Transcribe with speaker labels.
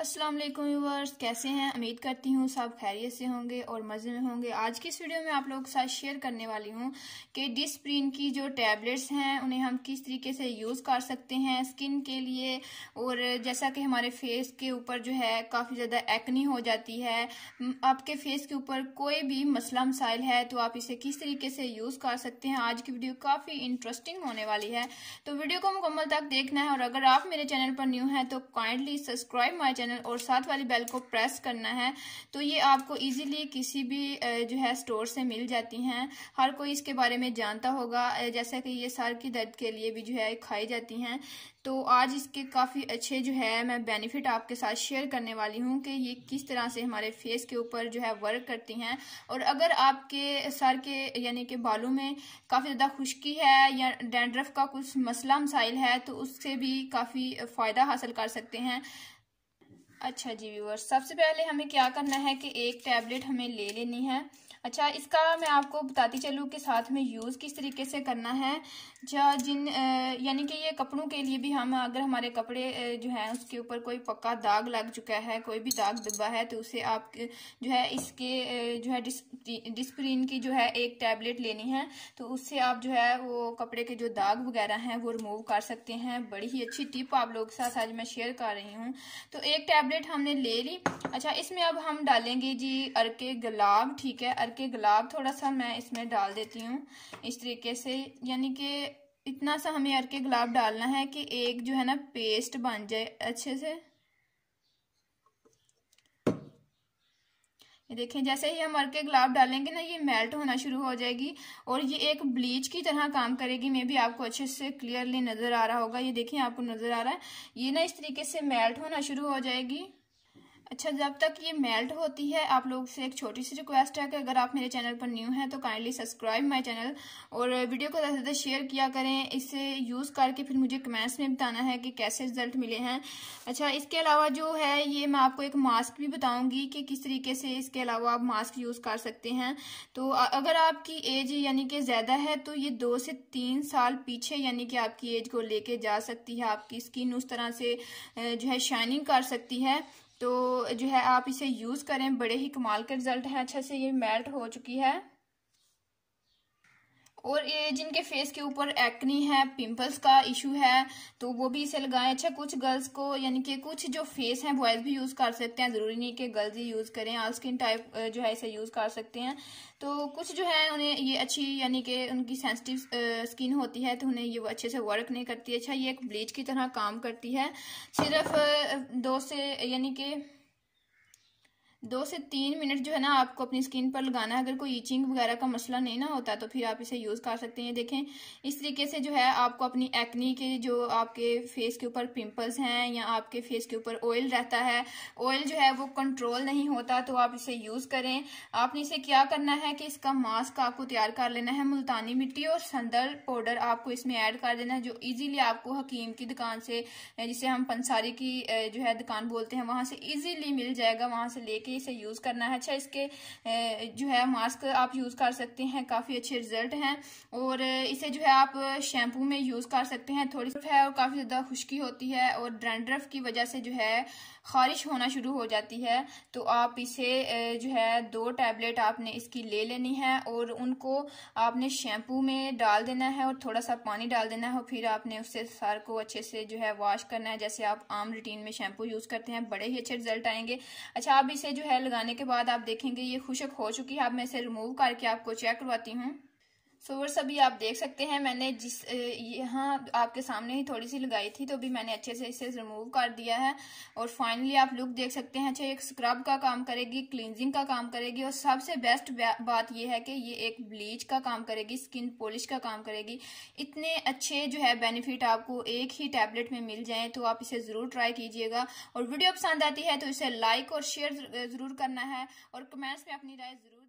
Speaker 1: अस्सलाम वालेकुम कैसे हैं? उम्मीद करती हूँ सब खैरियत से होंगे और मज़े में होंगे। आज की इस वीडियो में आप लोगों के साथ शेयर करने वाली हूँ कि डिस्प्रिन की जो टैबलेट्स हैं, उन्हें हम किस तरीके से यूज़ कर सकते हैं स्किन के लिए। और जैसा कि हमारे फेस के ऊपर जो है, काफ़ी ज़्यादा एक्नी हो जाती है। आपके फेस के ऊपर कोई भी मसला, मसाइल है तो आप इसे किस तरीके से यूज़ कर सकते हैं? आज की वीडियो काफ़ी इंटरेस्टिंग होने वाली है। तो वीडियो को मुकम्मल तक देखना है और अगर आप मेरे चैनल पर न्यू हैं तो kindly subscribe my channel channel और साथ वाली बेल को प्रेस करना है तो ये आपको इजीली किसी भी जो है स्टोर से मिल जाती हैं। हर कोई इसके बारे में जानता होगा जैसा कि ये सर की दर्द के लिए भी जो है खाई जाती हैं। तो आज इसके काफ़ी अच्छे जो है मैं बेनिफिट आपके साथ शेयर करने वाली हूँ कि ये किस तरह से हमारे फेस के ऊपर जो है वर्क करती हैं। और अगर आपके सर के, यानी कि बालों में काफ़ी ज़्यादा खुश्की है या डेंड्रफ का कुछ मसला मसाइल है तो उससे भी काफ़ी फ़ायदा हासिल कर सकते हैं। अच्छा जी व्यूअर्स, सबसे पहले हमें क्या करना है कि एक टैबलेट हमें ले लेनी है। अच्छा इसका मैं आपको बताती चलूँ कि साथ में यूज़ किस तरीके से करना है। जा, जिन यानी कि ये कपड़ों के लिए भी हम, अगर हमारे कपड़े जो है, उसके ऊपर कोई पक्का दाग लग चुका है, कोई भी दाग दबा है तो उसे आप जो है, इसके जो है डिस्प्रीन की जो है, एक टैबलेट लेनी है तो उससे आप जो है, वो कपड़े के जो दाग वगैरह हैं, वो रिमूव कर सकते हैं। बड़ी ही अच्छी टिप आप लोग के साथ आज मैं शेयर कर रही हूँ। तो एक टैबलेट हमने ले ली। अच्छा इसमें अब हम डालेंगे जी, अर्के गुलाब, ठीक है? के गुलाब थोड़ा सा मैं इसमें डाल देती हूँ इस तरीके से। यानी कि इतना सा हमें अर के गुलाब डालना है कि एक जो है ना पेस्ट बन जाए अच्छे से। ये देखें, जैसे ही हम अर के गुलाब डालेंगे ना, ये मेल्ट होना शुरू हो जाएगी और ये एक ब्लीच की तरह काम करेगी। मे भी आपको अच्छे से क्लियरली नज़र आ रहा होगा। ये देखें, आपको नज़र आ रहा है। ये ना इस तरीके से मेल्ट होना शुरू हो जाएगी। अच्छा जब तक ये मेल्ट होती है, आप लोग से एक छोटी सी रिक्वेस्ट है कि अगर आप मेरे चैनल पर न्यू हैं तो काइंडली सब्सक्राइब माय चैनल और वीडियो को ज़्यादा से ज़्यादा शेयर किया करें। इसे यूज़ करके फिर मुझे कमेंट्स में बताना है कि कैसे रिज़ल्ट मिले हैं। अच्छा इसके अलावा जो है, ये मैं आपको एक मास्क भी बताऊँगी कि किस तरीके से इसके अलावा आप मास्क यूज़ कर सकते हैं। तो अगर आपकी एज यानी कि ज़्यादा है तो ये दो से तीन साल पीछे यानी कि आपकी एज को लेके जा सकती है। आपकी स्किन उस तरह से जो है शाइनिंग कर सकती है। तो जो है आप इसे यूज़ करें, बड़े ही कमाल के रिज़ल्ट हैं, अच्छे से ये मेल्ट हो चुकी है। और ये जिनके फेस के ऊपर एक्नी है पिंपल्स का इशू है तो वो भी इसे लगाएँ। अच्छा कुछ गर्ल्स को यानी कि कुछ जो फेस हैं बॉयज़ भी यूज़ कर सकते हैं। ज़रूरी नहीं कि गर्ल्स ही यूज़ करें ऑल स्किन टाइप जो है, इसे यूज़ कर सकते हैं। तो कुछ जो है, उन्हें ये अच्छी यानी कि उनकी सेंसिटिव स्किन होती है तो उन्हें ये अच्छे से वर्क नहीं करती। अच्छा ये एक ब्लीच की तरह काम करती है। सिर्फ़ दो से यानी कि दो से तीन मिनट जो है ना आपको अपनी स्किन पर लगाना है। अगर कोई ईचिंग वगैरह का मसला नहीं ना होता तो फिर आप इसे यूज़ कर सकते हैं। देखें, इस तरीके से जो है आपको अपनी एक्नी के जो आपके फेस के ऊपर पिंपल्स हैं या आपके फेस के ऊपर ऑयल रहता है ऑयल जो है वो कंट्रोल नहीं होता तो आप इसे यूज़ करें। आपने इसे क्या करना है कि इसका मास्क आपको तैयार कर लेना है। मुल्तानी मिट्टी और संदल पाउडर आपको इसमें ऐड कर देना है, जो ईजीली आपको हकीम की दुकान से, जिसे हम पंसारी की जो है दुकान बोलते हैं, वहाँ से ईजीली मिल जाएगा। वहाँ से लेके करके इसे यूज़ करना है। अच्छा इसके जो है मास्क आप यूज़ कर सकते हैं। काफ़ी अच्छे रिज़ल्ट हैं। और इसे जो है, आप शैम्पू में यूज़ कर सकते हैं। थोड़ी है और काफ़ी ज़्यादा खुश्की होती है और ड्रैंड्रफ की वजह से जो है, खारिश होना शुरू हो जाती है। तो आप इसे जो है, दो टैबलेट आपने इसकी ले लेनी है और उनको आपने शैम्पू में डाल देना है और थोड़ा सा पानी डाल देना है और फिर आपने उससे सर को अच्छे से जो है वॉश करना है। जैसे आप आम रूटीन में शैम्पू यूज़ करते हैं, बड़े ही अच्छे रिज़ल्ट आएँगे। अच्छा आप इसे जो है लगाने के बाद आप देखेंगे ये खुशक हो चुकी है। अब मैं इसे रिमूव करके आपको चेक करवाती हूँ। सोवर्स अभी आप देख सकते हैं, मैंने जिस यहाँ आपके सामने ही थोड़ी सी लगाई थी तो अभी मैंने अच्छे से इसे रिमूव कर दिया है। और फाइनली आप लुक देख सकते हैं अच्छा एक स्क्रब का काम करेगी क्लींजिंग का काम करेगी, और सबसे बेस्ट बात यह है कि ये एक ब्लीच का काम करेगी स्किन पॉलिश का काम करेगी। इतने अच्छे जो है बेनिफिट आपको एक ही टैबलेट में मिल जाए तो आप इसे ज़रूर ट्राई कीजिएगा। और वीडियो पसंद आती है तो इसे लाइक और शेयर ज़रूर करना है, और कमेंट्स में अपनी राय ज़रूर